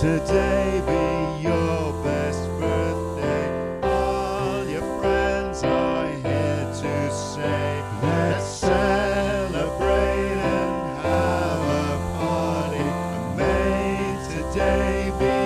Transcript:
Today be your best birthday. All your friends are here to say, let's celebrate and have a party. May today be